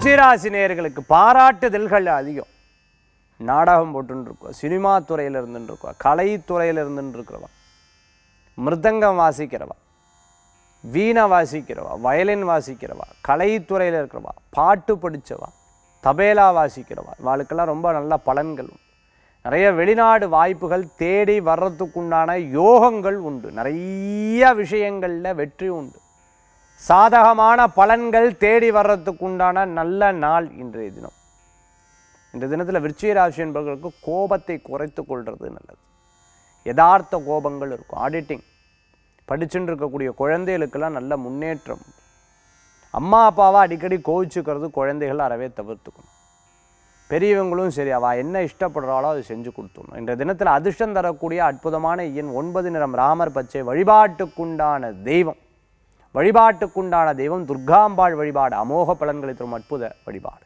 விருச்சிராசி நேயர்களுக்கு பாராட்டுதல்கள் அதிகம். நாடகம் போட்டுன்னு சினிமா துறையில் இருந்துருக்கோம் கலைத்துறையில் இருந்துருக்கிறவா மிருதங்கம் வாசிக்கிறவா வீணை வாசிக்கிறவா வயலின் வாசிக்கிறவா கலைத்துறையில் இருக்கிறவா பாட்டு படிச்சவா தபேலா வாசிக்கிறவா இவாளுக்கெல்லாம் ரொம்ப நல்ல பலன்கள் உண்டு. நிறைய வெளிநாடு வாய்ப்புகள் தேடி வர்றதுக்குண்டான யோகங்கள் உண்டு. நிறைய விஷயங்களில் வெற்றி உண்டு. சாதகமான பலன்கள் தேடி வர்றதுக்குண்டான நல்ல நாள் இன்றைய தினம். இந்த தினத்தில் விருச்சிக ராசி என்பவர்களுக்கு கோபத்தை குறைத்து கொள்வது நல்லது. யதார்த்த கோபங்கள் இருக்கும். ஆடிட்டிங் படிச்சுட்டு இருக்கக்கூடிய குழந்தைகளுக்கெல்லாம் நல்ல முன்னேற்றம். அம்மா அப்பாவை அடிக்கடி கோவிச்சுக்கிறது குழந்தைகள் அறவே தவிர்த்துக்கணும். பெரியவங்களும் சரி அவள் என்ன இஷ்டப்படுறாளோ அதை செஞ்சு கொடுத்துடணும். இந்த தினத்தில் அதிர்ஷ்டம் தரக்கூடிய அற்புதமான எண் ஒன்பது நிறம் ராமர் பச்சை வழிபாட்டுக்குண்டான தெய்வம். வழிபாட்டுக்குண்டான தெய்வம் துர்காம்பாள் வழிபாடு அமோக பலன்களை தரும் அற்புத வழிபாடு.